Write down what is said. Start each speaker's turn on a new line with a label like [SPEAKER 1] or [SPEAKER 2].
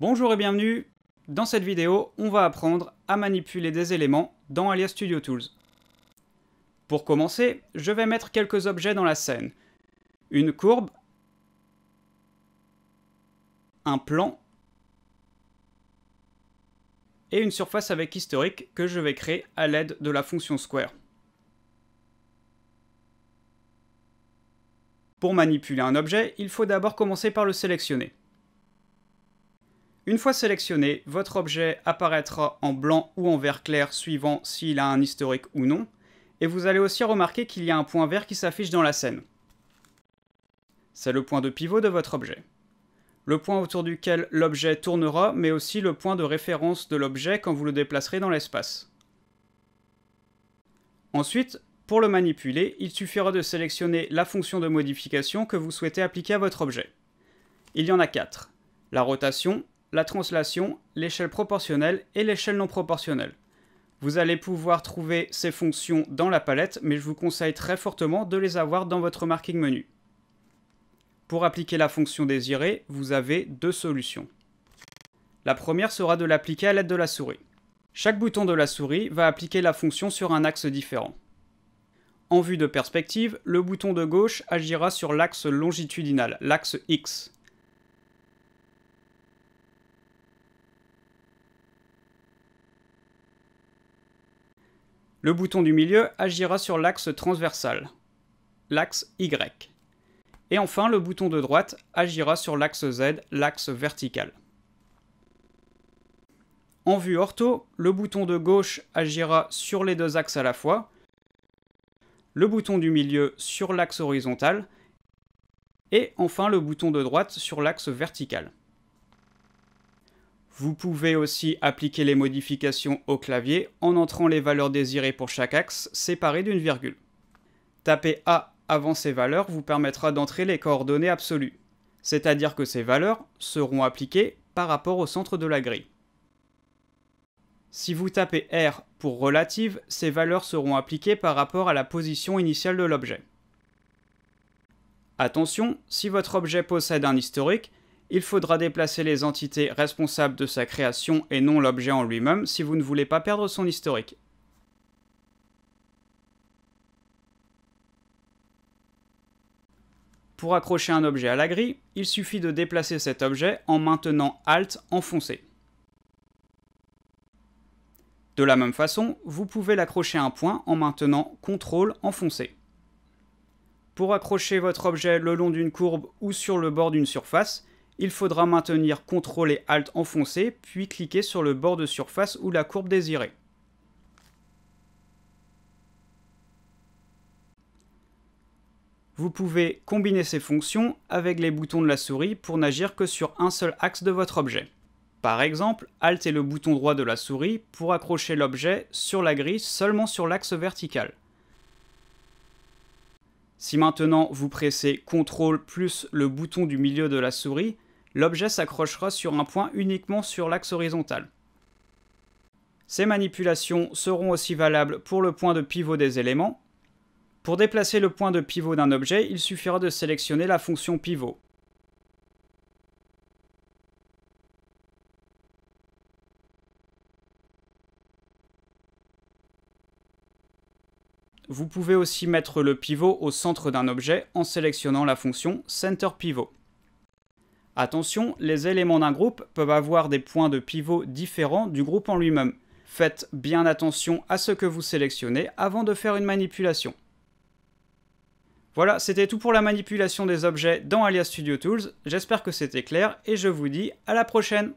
[SPEAKER 1] Bonjour et bienvenue Dans cette vidéo, on va apprendre à manipuler des éléments dans Alias Studio Tools. Pour commencer, je vais mettre quelques objets dans la scène. Une courbe, un plan et une surface avec historique que je vais créer à l'aide de la fonction square. Pour manipuler un objet, il faut d'abord commencer par le sélectionner. Une fois sélectionné, votre objet apparaîtra en blanc ou en vert clair suivant s'il a un historique ou non, et vous allez aussi remarquer qu'il y a un point vert qui s'affiche dans la scène. C'est le point de pivot de votre objet. Le point autour duquel l'objet tournera, mais aussi le point de référence de l'objet quand vous le déplacerez dans l'espace. Ensuite, pour le manipuler, il suffira de sélectionner la fonction de modification que vous souhaitez appliquer à votre objet. Il y en a quatre. La rotation, la translation, l'échelle proportionnelle et l'échelle non proportionnelle. Vous allez pouvoir trouver ces fonctions dans la palette, mais je vous conseille très fortement de les avoir dans votre marking menu. Pour appliquer la fonction désirée, vous avez deux solutions. La première sera de l'appliquer à l'aide de la souris. Chaque bouton de la souris va appliquer la fonction sur un axe différent. En vue de perspective, le bouton de gauche agira sur l'axe longitudinal, l'axe X. Le bouton du milieu agira sur l'axe transversal, l'axe Y. Et enfin, le bouton de droite agira sur l'axe Z, l'axe vertical. En vue ortho, le bouton de gauche agira sur les deux axes à la fois, le bouton du milieu sur l'axe horizontal, et enfin le bouton de droite sur l'axe vertical. Vous pouvez aussi appliquer les modifications au clavier en entrant les valeurs désirées pour chaque axe séparées d'une virgule. Taper A avant ces valeurs vous permettra d'entrer les coordonnées absolues, c'est-à-dire que ces valeurs seront appliquées par rapport au centre de la grille. Si vous tapez R pour relative, ces valeurs seront appliquées par rapport à la position initiale de l'objet. Attention, si votre objet possède un historique, il faudra déplacer les entités responsables de sa création et non l'objet en lui-même si vous ne voulez pas perdre son historique. Pour accrocher un objet à la grille, il suffit de déplacer cet objet en maintenant Alt enfoncé. De la même façon, vous pouvez l'accrocher à un point en maintenant CTRL enfoncé. Pour accrocher votre objet le long d'une courbe ou sur le bord d'une surface, il faudra maintenir CTRL et ALT enfoncé, puis cliquer sur le bord de surface ou la courbe désirée. Vous pouvez combiner ces fonctions avec les boutons de la souris pour n'agir que sur un seul axe de votre objet. Par exemple, Alt est le bouton droit de la souris pour accrocher l'objet sur la grille seulement sur l'axe vertical. Si maintenant vous pressez CTRL plus le bouton du milieu de la souris, l'objet s'accrochera sur un point uniquement sur l'axe horizontal. Ces manipulations seront aussi valables pour le point de pivot des éléments. Pour déplacer le point de pivot d'un objet, il suffira de sélectionner la fonction pivot. Vous pouvez aussi mettre le pivot au centre d'un objet en sélectionnant la fonction Center Pivot. Attention, les éléments d'un groupe peuvent avoir des points de pivot différents du groupe en lui-même. Faites bien attention à ce que vous sélectionnez avant de faire une manipulation. Voilà, c'était tout pour la manipulation des objets dans Alias Studio Tools. J'espère que c'était clair et je vous dis à la prochaine